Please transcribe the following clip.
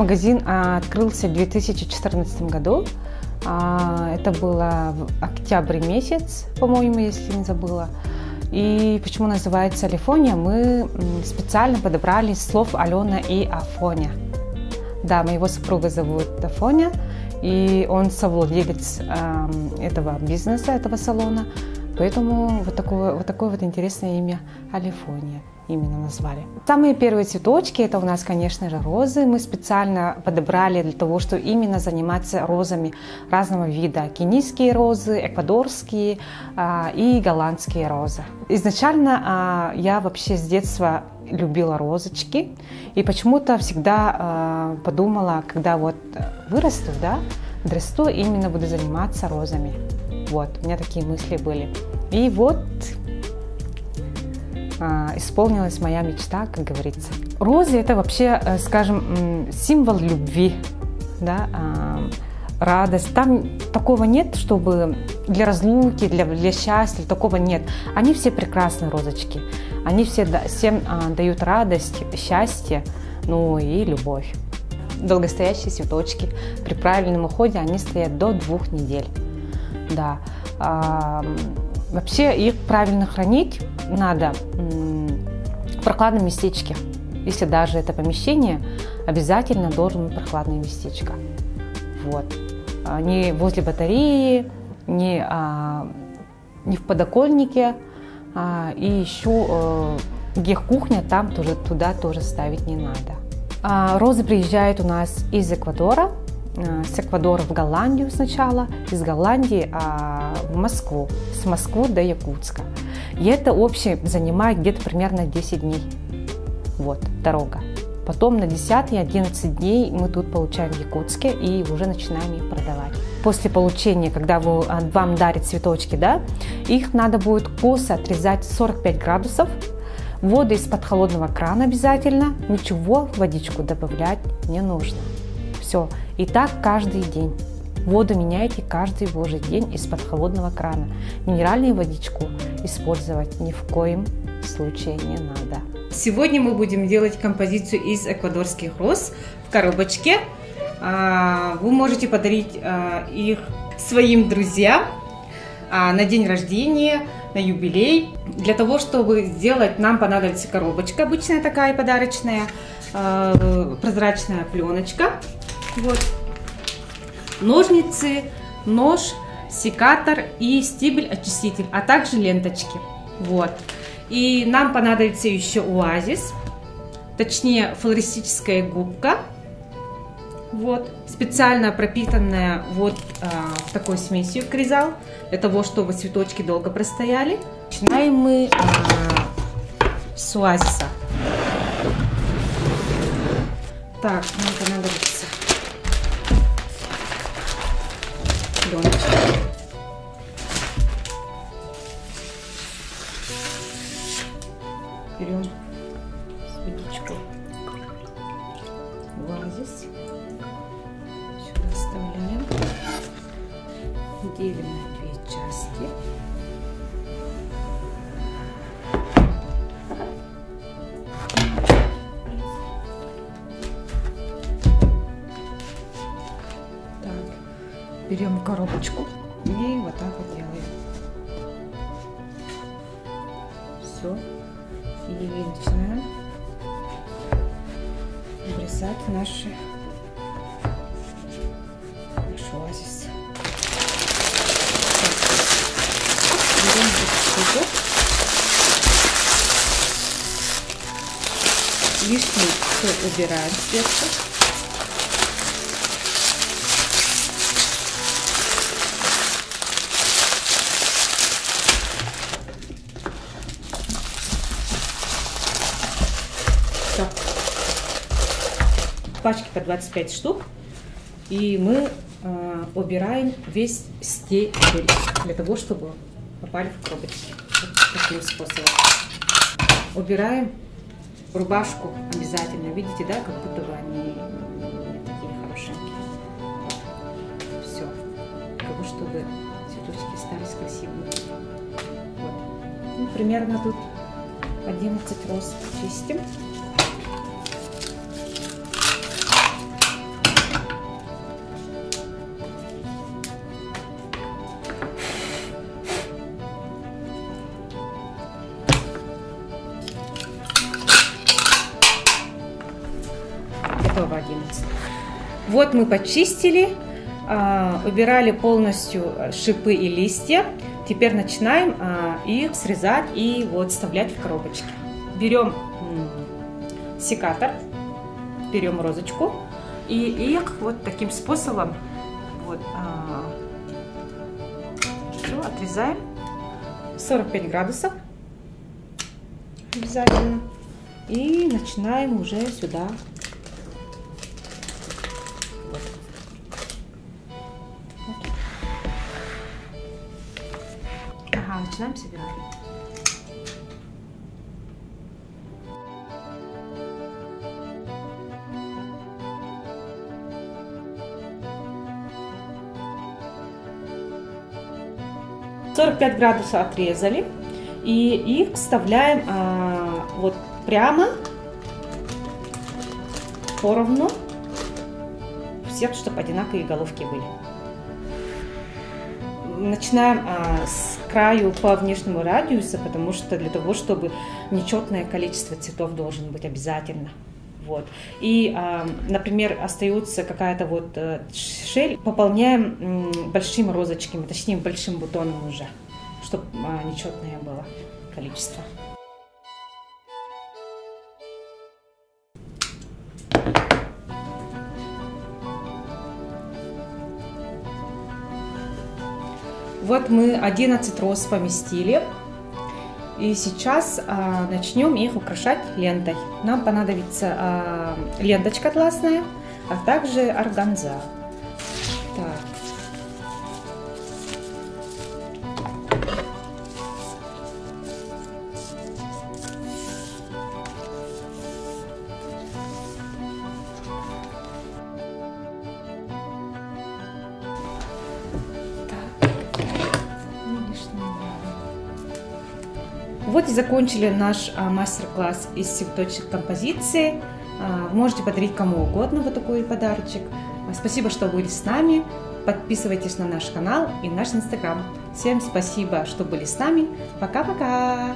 магазин а, открылся в 2014 году. А, это было в октябре месяц, по-моему, если не забыла. И почему называется Алифония? Мы специально подобрали слов Алена и Афоня. Да, моего супруга зовут Афоня, и он совладелец этого бизнеса, этого салона. Поэтому вот такое вот, такое вот интересное имя Алифония именно назвали. Самые первые цветочки, это у нас, конечно же, розы. Мы специально подобрали для того, чтобы именно заниматься розами разного вида. Кенийские розы, эквадорские а, и голландские розы. Изначально а, я вообще с детства любила розочки. И почему-то всегда э, подумала, когда вот вырасту, да, дресту, именно буду заниматься розами. Вот, у меня такие мысли были. И вот а, исполнилась моя мечта, как говорится. Розы это вообще, э, скажем, символ любви, да, а, радость. Там такого нет, чтобы для разлуки, для, для счастья, такого нет. Они все прекрасные розочки. Они все всем а, дают радость, счастье, ну и любовь. Долгостоящие цветочки. При правильном уходе они стоят до двух недель. Да. Вообще их правильно хранить надо в прохладном местечке. Если даже это помещение, обязательно должен быть прохладное местечко. Вот. А, не возле батареи, не, а, не в подоконнике. А, и еще э, где кухня, там тоже, туда тоже ставить не надо. А, розы приезжают у нас из Эквадора, с Эквадора в Голландию сначала, из Голландии а, в Москву, с Москвы до Якутска. И это общее занимает где-то примерно 10 дней. Вот, дорога. Потом на 10-11 дней мы тут получаем в Якутске и уже начинаем их продавать. После получения, когда вы, а, вам дарят цветочки, да, их надо будет косо отрезать 45 градусов, воду из-под холодного крана обязательно, ничего в водичку добавлять не нужно. Все. И так каждый день. Воду меняйте каждый божий день из-под холодного крана. Минеральную водичку использовать ни в коем случае не надо. Сегодня мы будем делать композицию из эквадорских роз в коробочке. А, вы можете подарить а, их своим друзьям а, на день рождения, на юбилей. Для того, чтобы сделать, нам понадобится коробочка обычная такая подарочная, прозрачная пленочка вот. Ножницы, нож, секатор и стебель-очиститель, а также ленточки. Вот. И нам понадобится еще оазис, точнее флористическая губка. Вот, специально пропитанная вот а, такой смесью кризал, для того, чтобы цветочки долго простояли. Начинаем мы а, с оазиса. Так, нам понадобится пленочку. Берем водичку в оазис. Сюда вставляем. Делим на две части. Берем коробочку и вот так вот делаем. Все. И начинаем обрезать наши наш оазис. Берем цветок. Лишний все убираем сверху. Пачки по 25 штук. И мы э, убираем весь стебель для того, чтобы попали в коробочки. Вот таким способом. Убираем рубашку обязательно. Видите, да, как будто бы они такие хорошенькие. Все. Для того, чтобы цветочки остались красивыми. Вот. Ну, примерно тут 11 роз чистим. Получится. Вот мы почистили, а, убирали полностью шипы и листья. Теперь начинаем а, их срезать и вот вставлять в коробочки. Берем секатор, берем розочку и их вот таким способом вот, а, все, отрезаем 45 градусов обязательно и начинаем уже сюда начинаем собирать. Сорок пять градусов отрезали и их вставляем а, вот прямо поровну всех, чтобы одинаковые головки были начинаем а, с краю по внешнему радиусу, потому что для того, чтобы нечетное количество цветов должен быть обязательно. Вот. И, а, например, остается какая-то вот а, шель, пополняем м, большими розочками, точнее большим бутоном уже, чтобы а, нечетное было количество. Вот мы 11 роз поместили. И сейчас а, начнем их украшать лентой. Нам понадобится а, ленточка атласная, а также органза. Так. Вот и закончили наш а, мастер-класс из цветочек композиции. А, можете подарить кому угодно вот такой подарочек. А, спасибо, что были с нами. Подписывайтесь на наш канал и наш инстаграм. Всем спасибо, что были с нами. Пока-пока!